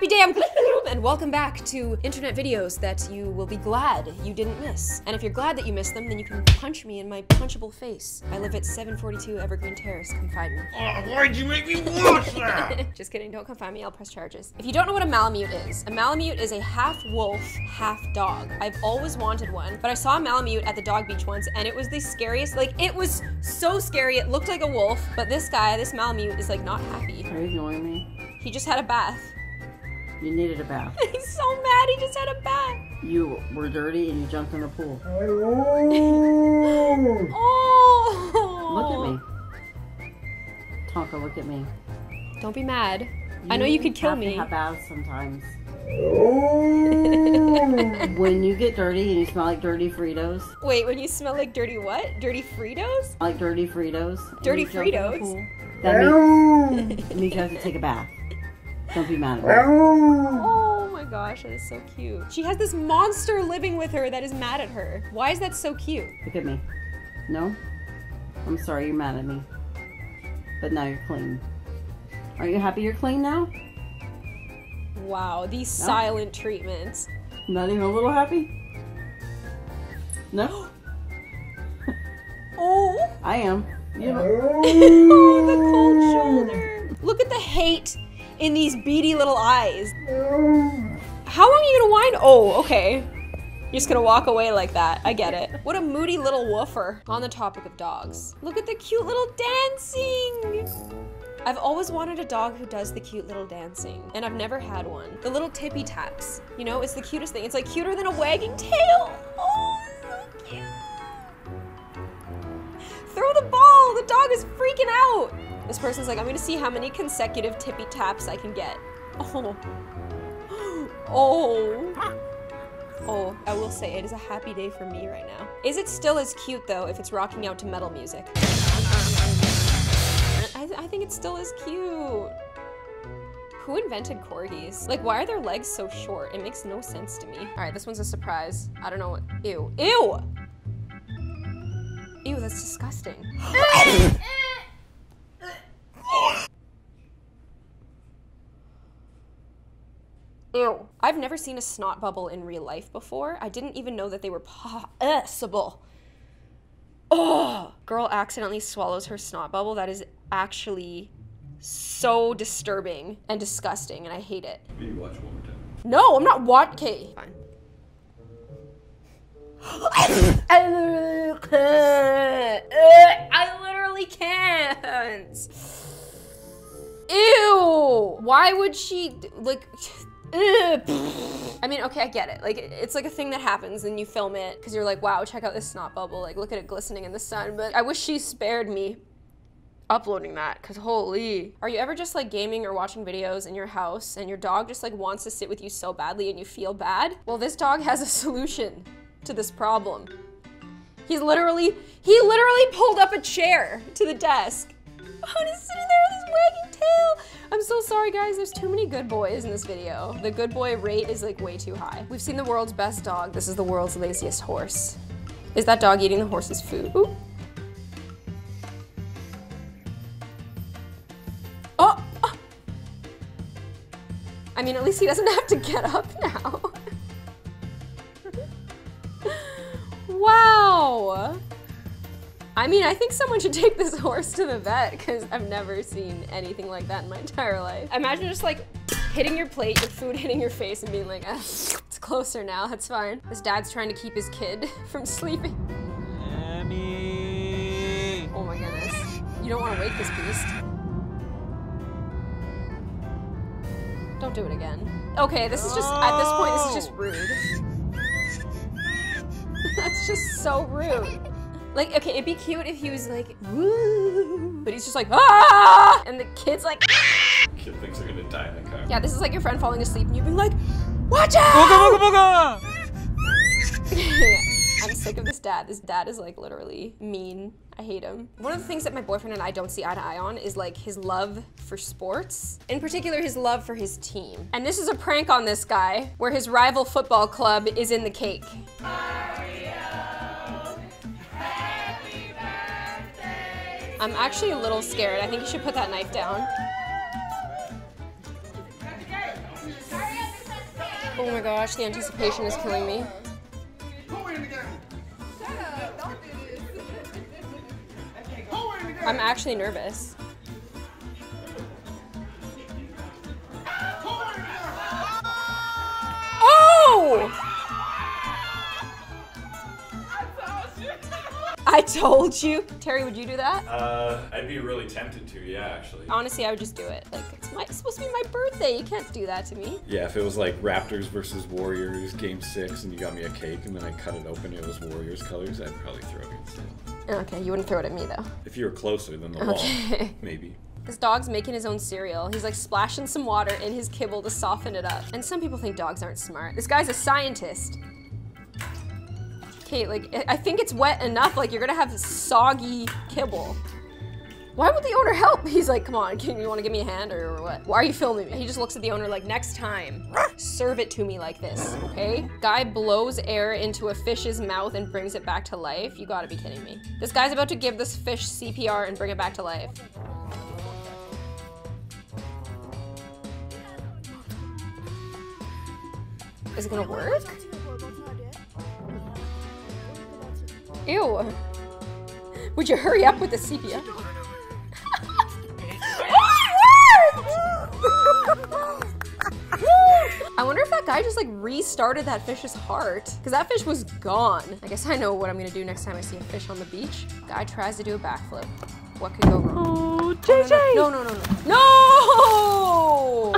happy day. I'm and welcome back to internet videos that you will be glad you didn't miss. And if you're glad that you missed them, then you can punch me in my punchable face. I live at 742 Evergreen Terrace. Come find me. Oh, why'd you make me watch that? Just kidding. Don't come find me. I'll press charges. If you don't know what a Malamute is, a Malamute is a half wolf, half dog. I've always wanted one, but I saw a Malamute at the dog beach once, and it was the scariest. Like it was so scary. It looked like a wolf, but this guy, this Malamute, is like not happy. Are you ignoring me? He just had a bath. You needed a bath. He's so mad. He just had a bath. You were dirty and you jumped in the pool. Oh. Look at me. Tonka, look at me. Don't be mad. I know you could kill have me. To have baths sometimes. when you get dirty and you smell like dirty Fritos, Wait, when you smell like dirty what? Dirty Fritos? like dirty Fritos, Dirty you jump in the Fritos? pool, that means, that means you have to take a bath. Don't be mad at me. Oh. oh my gosh, that is so cute. She has this monster living with her that is mad at her. Why is that so cute? Look at me. No? I'm sorry you're mad at me. But now you're clean. Are you happy you're clean now? Wow, these silent treatments. Not even a little happy? No? Oh, I am. You oh. know. oh, the cold shoulder. Look at the hate in these beady little eyes. How long are you gonna whine? Oh, okay. You're just gonna walk away like that. I get it. What a moody little woofer. On the topic of dogs, look at the cute little dancing. I've always wanted a dog who does the cute little dancing, and I've never had one. The little tippy taps. You know, it's the cutest thing. It's like cuter than a wagging tail. Oh, so cute. Throw the ball. The dog is freaking out. This person's like, I'm gonna see how many consecutive tippy taps I can get. Oh. Oh. Oh, I will say it is a happy day for me right now. Is it still as cute though if it's rocking out to metal music? I, I think it still is cute. Who invented corgis? Like, why are their legs so short? It makes no sense to me. All right, this one's a surprise. I don't know what. Ew. Ew! Ew, that's disgusting. Ew. I've never seen a snot bubble in real life before. I didn't even know that they were possible. Oh, girl accidentally swallows her snot bubble. That is actually so disturbing and disgusting, and I hate it. Maybe watch one more time. No, I'm not what. Okay, fine. I literally can't. Ew. Why would she like? I mean, okay, I get it. Like, it's like a thing that happens and you film it because you're like, wow, check out this snot bubble. Like, look at it glistening in the sun. But I wish she spared me uploading that because holy. Are you ever just like gaming or watching videos in your house and your dog just like wants to sit with you so badly and you feel bad? Well, this dog has a solution to this problem. He's literally, he literally pulled up a chair to the desk. Oh, sitting there with his sorry, guys. There's too many good boys in this video. The good boy rate is like way too high. We've seen the world's best dog. This is the world's laziest horse. Is that dog eating the horse's food? Ooh. Oh, oh. I mean, at least he doesn't have to get up now. wow. I mean, I think someone should take this horse to the vet because I've never seen anything like that in my entire life. Imagine just like hitting your plate, your food hitting your face and being like, ah, it's closer now, that's fine. This dad's trying to keep his kid from sleeping. Annie. Oh my goodness. You don't want to wake this beast. Don't do it again. Okay, this is just, at this point, this is just rude. That's just so rude. Like, okay, it'd be cute if he was like, woo, but he's just like, ah, and the kid's like, ah! Kid thinks they're gonna die in the car. yeah, this is like your friend falling asleep and you being like, watch out! I'm sick of this dad. This dad is like literally mean. I hate him. One of the things that my boyfriend and I don't see eye to eye on is like his love for sports. In particular, his love for his team. And this is a prank on this guy where his rival football club is in the cake. I'm actually a little scared. I think you should put that knife down. Oh my gosh, the anticipation is killing me. I'm actually nervous. I told you. Terry, would you do that? Uh, I'd be really tempted to, yeah, actually. Honestly, I would just do it. Like, it's, my, it's supposed to be my birthday. You can't do that to me. Yeah, if it was like Raptors versus Warriors, game six, and you got me a cake, and then I cut it open, it was Warriors colors, I'd probably throw it against it. Okay, you wouldn't throw it at me though. If you were closer than the wall, maybe. This dog's making his own cereal. He's like splashing some water in his kibble to soften it up. And some people think dogs aren't smart. This guy's a scientist. Okay, like, I- think it's wet enough. Like, you're gonna have soggy kibble. Why would the owner help? He's like, come on, can you wanna give me a hand or what? Why are you filming me? He just looks at the owner like, next time, serve it to me like this, okay? Guy blows air into a fish's mouth and brings it back to life. You gotta be kidding me. This guy's about to give this fish CPR and bring it back to life. Is it gonna work? Ew. Would you hurry up with the CPR? I wonder if that guy just like restarted that fish's heart. Because that fish was gone. I guess I know what I'm gonna do next time I see a fish on the beach. Guy tries to do a backflip. What could go wrong? Oh, oh JJ! No, no, no, no. No!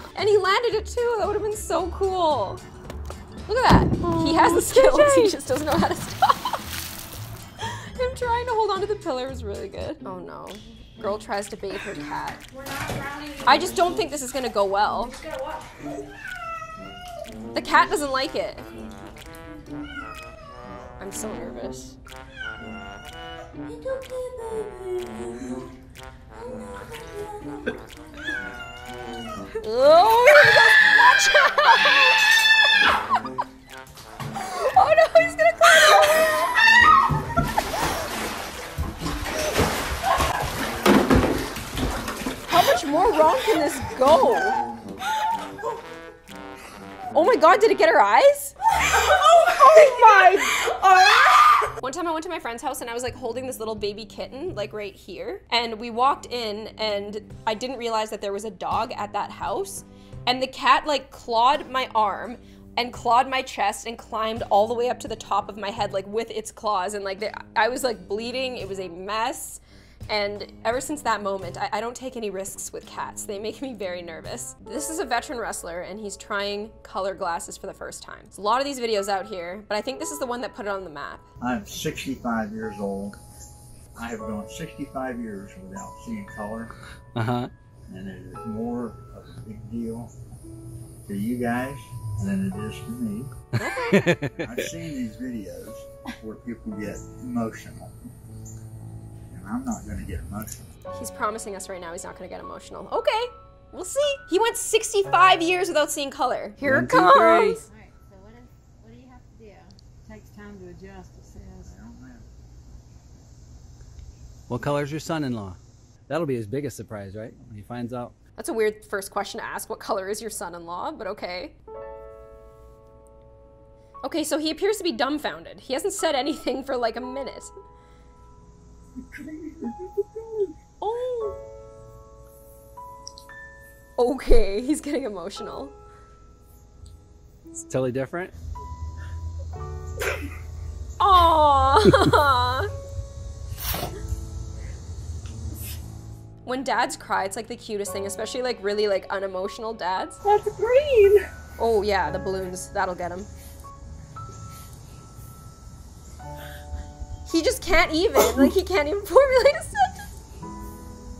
and he landed it too. That would have been so cool. Look at that. he has the skills. He just doesn't know how to stop. Him trying to hold onto the pillar was really good. Oh no. Girl tries to bathe her cat. I just don't think this is gonna go well. The cat doesn't like it. I'm so nervous. Oh, watch out! Go? Oh my god, did it get her eyes? Oh my One time I went to my friend's house and I was like holding this little baby kitten, like right here. And we walked in and I didn't realize that there was a dog at that house. And the cat like clawed my arm and clawed my chest and climbed all the way up to the top of my head, like with its claws. And like I was like bleeding, it was a mess. And ever since that moment, I, I don't take any risks with cats. They make me very nervous. This is a veteran wrestler and he's trying color glasses for the first time. There's a lot of these videos out here, but I think this is the one that put it on the map. I'm 65 years old. I have gone 65 years without seeing color, Uh huh. and it is more of a big deal to you guys than it is to me. I've seen these videos where people get emotional, and I'm not going to get emotional. He's promising us right now he's not gonna get emotional. Okay, we'll see. He went 65 years without seeing color. Here One, it two, three. comes. Alright, so what is, what do you have to do? Takes time to adjust, it says. I don't know. what color's your son-in-law? That'll be his biggest surprise, right? When he finds out. That's a weird first question to ask. What color is your son-in-law? But okay. Okay, so he appears to be dumbfounded. He hasn't said anything for like a minute. Oh. Okay, he's getting emotional. It's totally different. Aww. when dads cry, it's like the cutest thing, especially like really like unemotional dads. That's green! Oh yeah, the balloons, that'll get him. Just can't even, like he can't even formulate a sentence.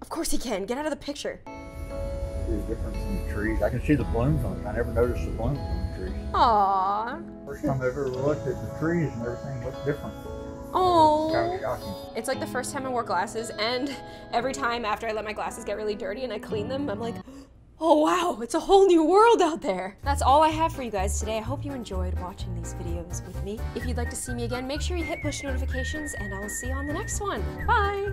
Of course he can. Get out of the picture. See the difference in the trees. I can see the blooms on it. I never noticed the blooms on the trees. Aww. First time I've ever looked at the trees and everything looked different. Kind Oh. of. It's like the first time I wore glasses, and every time after I let my glasses get really dirty and I clean them, I'm like, oh wow, it's a whole new world out there. That's all I have for you guys today. I hope you enjoyed watching these videos with me. If you'd like to see me again, make sure you hit push notifications, and I will see you on the next one. Bye!